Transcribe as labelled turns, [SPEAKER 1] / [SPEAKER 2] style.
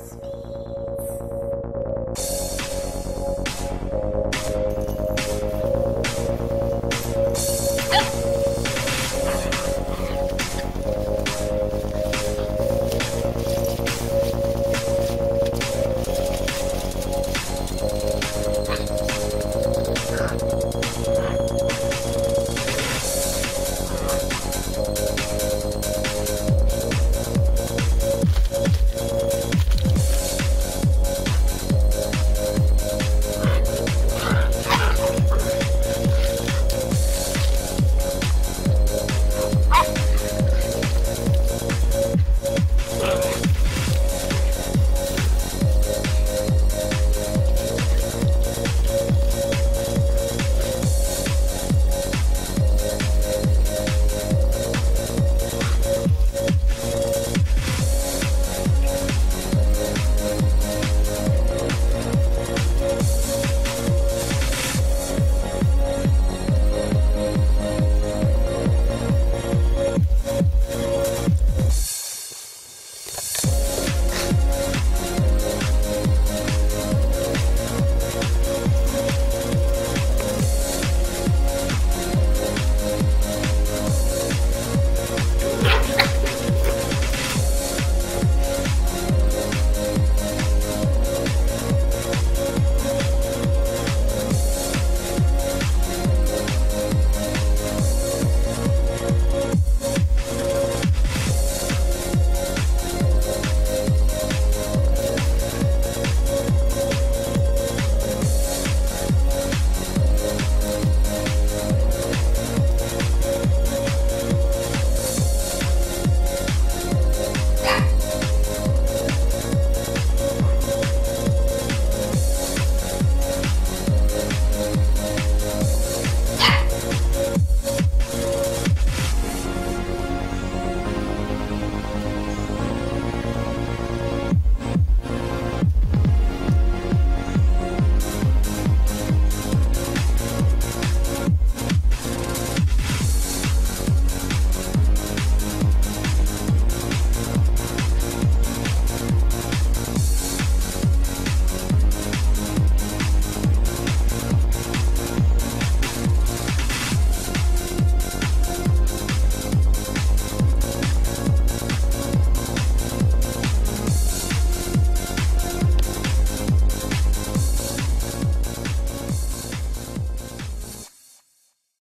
[SPEAKER 1] Respira.